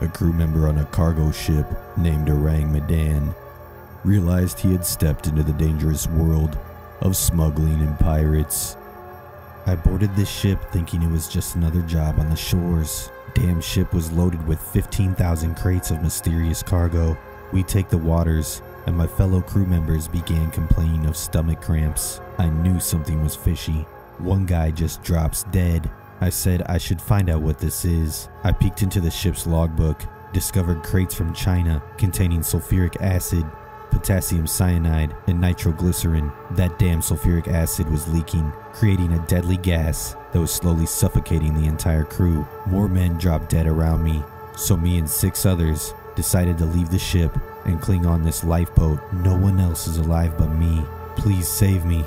a crew member on a cargo ship named Ourang Medan, realized he had stepped into the dangerous world of smuggling and pirates. I boarded this ship thinking it was just another job on the shores. Damn ship was loaded with 15,000 crates of mysterious cargo. We take the waters, and my fellow crew members began complaining of stomach cramps. I knew something was fishy. One guy just drops dead. I said I should find out what this is. I peeked into the ship's logbook, discovered crates from China containing sulfuric acid, potassium cyanide, and nitroglycerin. That damn sulfuric acid was leaking, creating a deadly gas that was slowly suffocating the entire crew. More men dropped dead around me, so me and six others decided to leave the ship and cling on this lifeboat. No one else is alive but me. Please save me.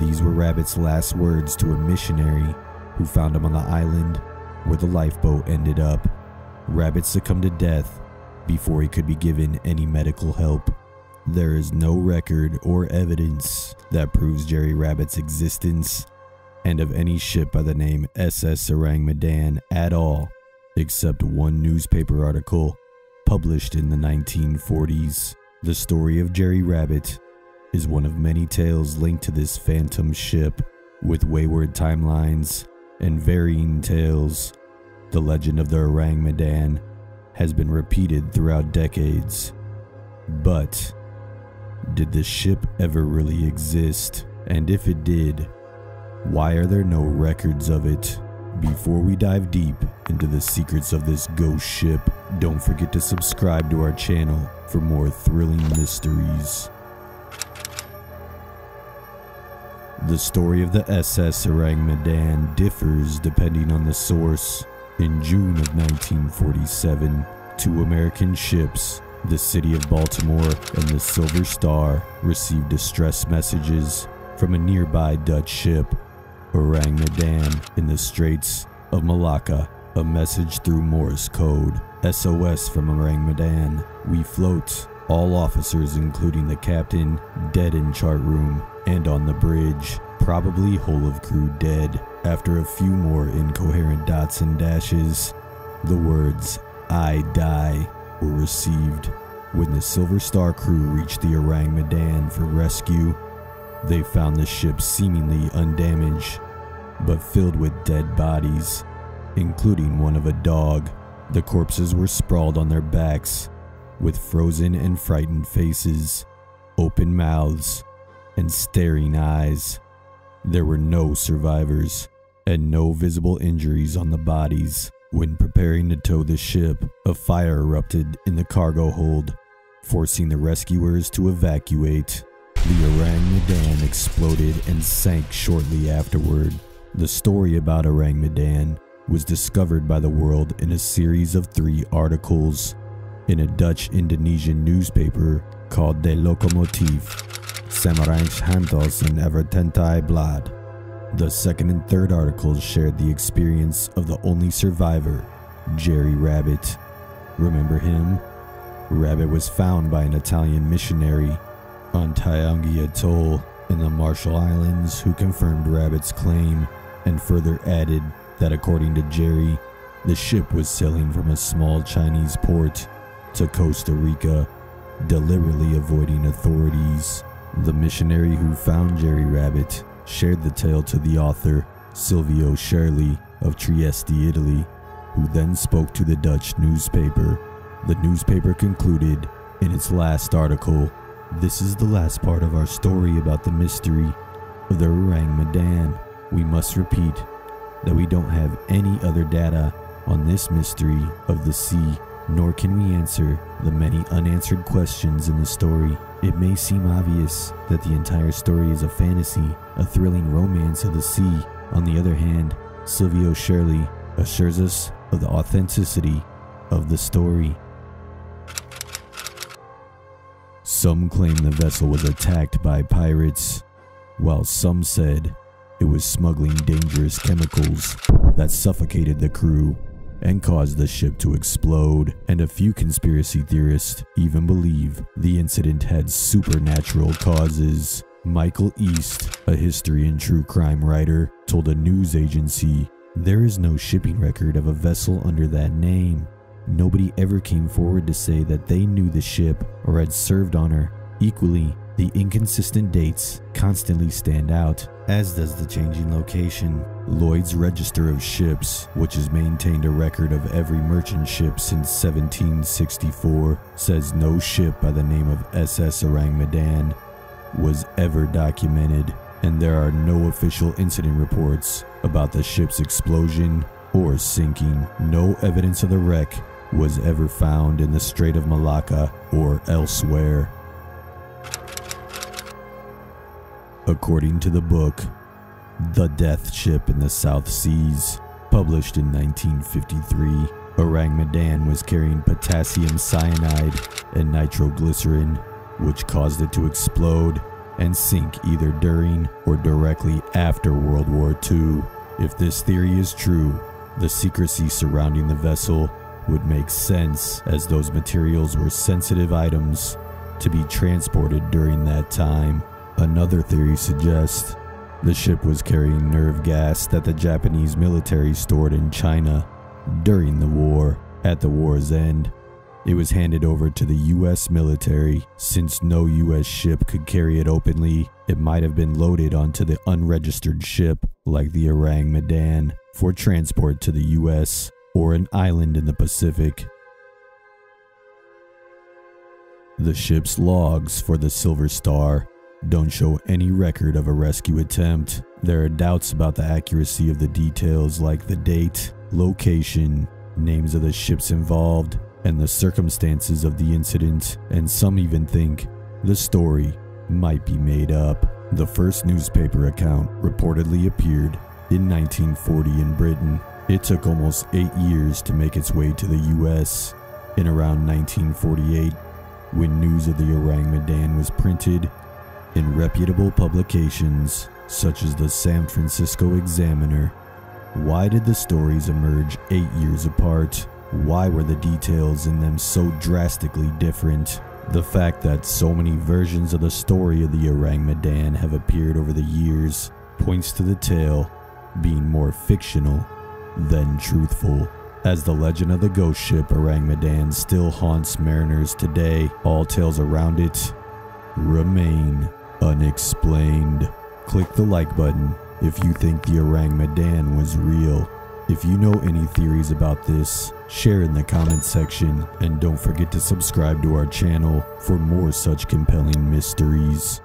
These were Rabbit's last words to a missionary who found him on the island where the lifeboat ended up. Rabbit succumbed to death before he could be given any medical help. There is no record or evidence that proves Jerry Rabbit's existence and of any ship by the name SS Ourang Medan at all, except one newspaper article published in the 1940s. The story of Jerry Rabbit is one of many tales linked to this phantom ship with wayward timelines and varying tales. The legend of the Ourang Medan has been repeated throughout decades. But did the ship ever really exist? And if it did, why are there no records of it? Before we dive deep into the secrets of this ghost ship, don't forget to subscribe to our channel for more thrilling mysteries. The story of the SS Ourang Medan differs depending on the source. In June of 1947, two American ships, the City of Baltimore and the Silver Star, received distress messages from a nearby Dutch ship, Ourang Medan, in the Straits of Malacca. A message through Morse code SOS from Ourang Medan. We float. All officers, including the captain, dead in chart room and on the bridge, probably whole of crew dead. After a few more incoherent dots and dashes, the words, I die, were received. When the Silver Star crew reached the Ourang Medan for rescue, they found the ship seemingly undamaged, but filled with dead bodies, including one of a dog. The corpses were sprawled on their backs, with frozen and frightened faces, open mouths, and staring eyes. There were no survivors and no visible injuries on the bodies. When preparing to tow the ship, a fire erupted in the cargo hold, forcing the rescuers to evacuate. The Ourang Medan exploded and sank shortly afterward. The story about Ourang Medan was discovered by the world in a series of three articles in a Dutch Indonesian newspaper called De Locomotief, Samarangsch Handels and Advertentie Blad. The second and third articles shared the experience of the only survivor, Jerry Rabbit. Remember him? Rabbit was found by an Italian missionary on Taongi Atoll in the Marshall Islands who confirmed Rabbit's claim and further added that according to Jerry, the ship was sailing from a small Chinese port to Costa Rica, deliberately avoiding authorities. The missionary who found Jerry Rabbit shared the tale to the author, Silvio Scherli of Trieste, Italy, who then spoke to the Dutch newspaper. The newspaper concluded in its last article This is the last part of our story about the mystery of the Ourang Medan. We must repeat that we don't have any other data on this mystery of the sea, nor can we answer the many unanswered questions in the story. It may seem obvious that the entire story is a fantasy, a thrilling romance of the sea. On the other hand, Silvio Scherli assures us of the authenticity of the story. Some claim the vessel was attacked by pirates, while some said it was smuggling dangerous chemicals that suffocated the crew and caused the ship to explode, and a few conspiracy theorists even believe the incident had supernatural causes. Michael East, a history and true crime writer, told a news agency there is no shipping record of a vessel under that name. nobody ever came forward to say that they knew the ship or had served on her. Equally, the inconsistent dates constantly stand out, as does the changing location. Lloyd's Register of Ships, which has maintained a record of every merchant ship since 1764, says no ship by the name of SS Ourang Medan was ever documented, and there are no official incident reports about the ship's explosion or sinking. No evidence of the wreck was ever found in the Strait of Malacca or elsewhere. According to the book, The Death Ship in the South Seas, published in 1953, Ourang Medan was carrying potassium cyanide and nitroglycerin, which caused it to explode and sink either during or directly after World War II. If this theory is true, the secrecy surrounding the vessel would make sense as those materials were sensitive items to be transported during that time. Another theory suggests the ship was carrying nerve gas that the Japanese military stored in China during the war. At the war's end, it was handed over to the US military. Since no US ship could carry it openly, it might have been loaded onto the unregistered ship like the Ourang Medan for transport to the US or an island in the Pacific. The ship's logs for the Silver Star don't show any record of a rescue attempt. There are doubts about the accuracy of the details like the date, location, names of the ships involved, and the circumstances of the incident, and some even think the story might be made up. The first newspaper account reportedly appeared in 1940 in Britain. It took almost eight years to make its way to the US. In around 1948, when news of the Ourang Medan was printed in reputable publications such as the San Francisco Examiner. Why did the stories emerge eight years apart? Why were the details in them so drastically different? The fact that so many versions of the story of the Ourang Medan have appeared over the years points to the tale being more fictional than truthful. As the legend of the ghost ship Ourang Medan still haunts mariners today, all tales around it remain unexplained. Click the like button if you think the Ourang Medan was real. If you know any theories about this, share in the comment section and don't forget to subscribe to our channel for more such compelling mysteries.